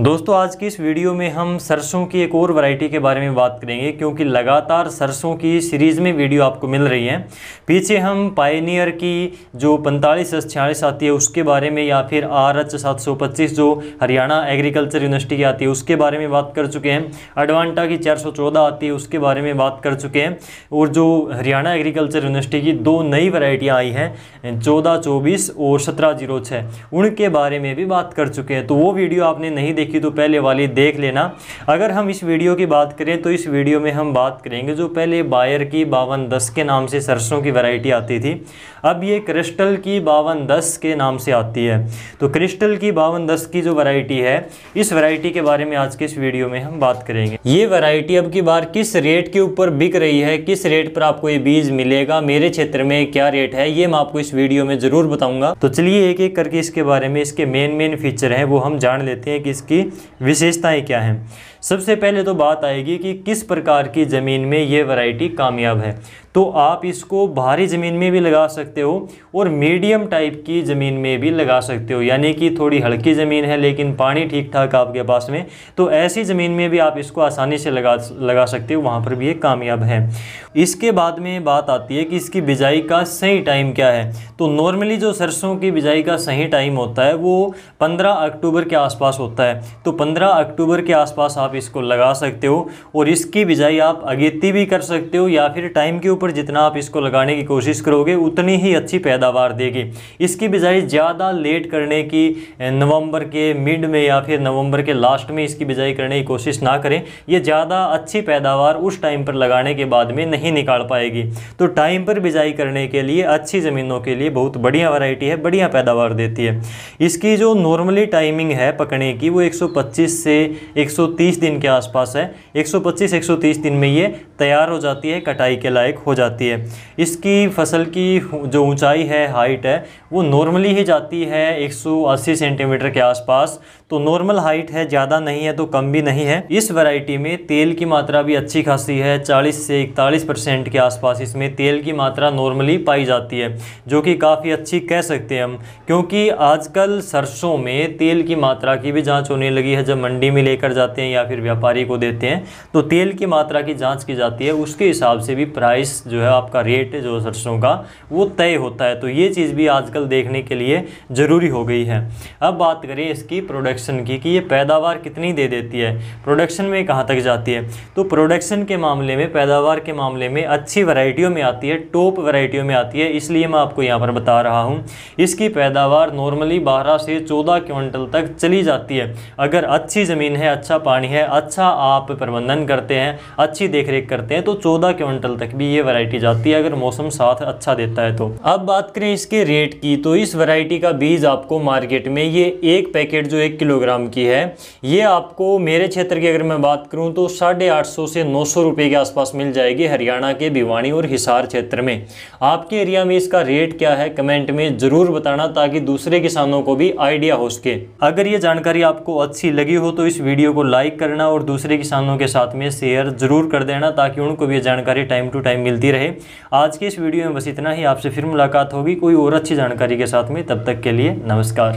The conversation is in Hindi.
दोस्तों, आज की इस वीडियो में हम सरसों की एक और वैरायटी के बारे में बात करेंगे, क्योंकि लगातार सरसों की सीरीज़ में वीडियो आपको मिल रही है। पीछे हम पायनियर की जो पैंतालीस एस छियालीस आती है, उसके बारे में या फिर आर एच सात सौ पच्चीस जो हरियाणा एग्रीकल्चर यूनिवर्सिटी की आती है, उसके बारे में बात कर चुके हैं। अडवांटा की चार सौ चौदह आती है, उसके बारे में बात कर चुके हैं। और जो हरियाणा एग्रीकल्चर यूनिवर्सिटी की दो नई वैरायटियाँ आई हैं, चौदह चौबीस और सत्रह ज़ीरो छः उनके बारे में भी बात कर चुके हैं। तो वो वीडियो आपने नहीं देखी तो पहले वाली देख लेना। अगर हम इस वीडियो की बात करें तो इस वीडियो में हम बात करेंगे जो पहले बायर की बावन दस के नाम से सरसों की वैरायटी आती थी। अब ये क्रिस्टल की बावन दस के नाम से आती है। तो क्रिस्टल की बावन दस की जो वैरायटी है, इस वैरायटी के बारे में आज के इस वीडियो में हम बात करेंगे। ये वैरायटी अब की बार किस रेट के ऊपर बिक रही है, किस रेट पर आपको ये बीज मिलेगा, मेरे क्षेत्र में क्या रेट है, ये मैं आपको इस वीडियो में ज़रूर बताऊँगा। तो चलिए एक एक करके इसके बारे में इसके मेन मेन फीचर हैं, वो हम जान लेते हैं कि इसकी विशेषताएँ क्या हैं? सबसे पहले तो बात आएगी कि किस प्रकार की ज़मीन में ये वैरायटी कामयाब है। तो आप इसको भारी ज़मीन में भी लगा सकते हो और मीडियम टाइप की ज़मीन में भी लगा सकते हो। यानी कि थोड़ी हल्की ज़मीन है, लेकिन पानी ठीक ठाक आपके पास में। तो ऐसी ज़मीन में भी आप इसको आसानी से लगा लगा सकते हो, वहाँ पर भी ये कामयाब है। इसके बाद में बात आती है कि इसकी बिजाई का सही टाइम क्या है। तो नॉर्मली जो सरसों की बिजाई का सही टाइम होता है, वो 15 अक्टूबर के आसपास होता है। तो 15 अक्टूबर के आसपास आप इसको लगा सकते हो और इसकी बिजाई आप अगेती भी कर सकते हो या फिर टाइम के ऊपर जितना आप इसको लगाने की कोशिश करोगे, उतनी ही अच्छी पैदावार देगी। इसकी बिजाई ज़्यादा लेट करने की नवंबर के मिड में या फिर नवंबर के लास्ट में इसकी बिजाई करने की कोशिश ना करें। ये ज़्यादा अच्छी पैदावार उस टाइम पर लगाने के बाद में नहीं निकाल पाएगी। तो टाइम पर बिजाई करने के लिए, अच्छी ज़मीनों के लिए बहुत बढ़िया वैरायटी है, बढ़िया पैदावार देती है। इसकी जो नॉर्मली टाइमिंग है पकने की, वो 125 से 130 दिन के आसपास है। 125-130 दिन में ये तैयार हो जाती है, कटाई के लायक हो जाती है। इसकी फ़सल की जो ऊंचाई है हाइट है, वो नॉर्मली ही जाती है 180 सेंटीमीटर के आसपास। तो नॉर्मल हाइट है, ज़्यादा नहीं है तो कम भी नहीं है। इस वैरायटी में तेल की मात्रा भी अच्छी खासी है 40 से इकतालीस परसेंट के आसपास इसमें तेल की मात्रा नॉर्मली पाई जाती है, जो कि काफ़ी अच्छी कह सकते हैं हम। क्योंकि आजकल सरसों में तेल की मात्रा की भी जाँच होने लगी है, जब मंडी में लेकर जाते हैं या फिर व्यापारी को देते हैं तो तेल की मात्रा की जाँच की जाती है, उसके हिसाब से भी प्राइस जो है आपका रेट जो सरसों का, वो तय होता है। तो ये चीज़ भी आजकल देखने के लिए ज़रूरी हो गई है। अब बात करें इसकी प्रोडक्शन की, कि ये पैदावार कितनी दे देती है? प्रोडक्शन में कहाँ तक जाती है? तो प्रोडक्शन के मामले में, पैदावार के मामले में अच्छी वैरायटियों में आती है टॉप वैरायटियों में आती है, इसलिए मैं आपको यहाँ पर बता रहा हूँ। इसकी पैदावार नॉर्मली बारह से चौदह क्विंटल तक चली जाती है। अगर अच्छी ज़मीन है अच्छा पानी है अच्छा आप प्रबंधन करते हैं, अच्छी देखरेख करते हैं तो चौदह क्विंटल तक भी ये वैरायटी जाती है, अगर मौसम साथ अच्छा देता है तो। अब बात करें इसके रेट की तो इस वैरायटी का बीज आपको मार्केट में ये एक पैकेट जो एक किलोग्राम की है, ये आपको मेरे क्षेत्र की अगर मैं बात करूँ तो साढ़े आठ सौ से नौ सौ रुपये के आसपास मिल जाएगी हरियाणा के भिवानी और हिसार क्षेत्र में। आपके एरिया में इसका रेट क्या है कमेंट में ज़रूर बताना, ताकि दूसरे किसानों को भी आइडिया हो सके। अगर ये जानकारी आपको अच्छी लगी हो तो इस वीडियो को लाइक करना और दूसरे किसानों के साथ में शेयर ज़रूर कर देना, ताकि उनको भी जानकारी टाइम टू टाइम मिलती रहे। आज की इस वीडियो में बस इतना ही। आपसे फिर मुलाकात होगी कोई और अच्छी जानकारी के साथ में। तब तक के लिए नमस्कार।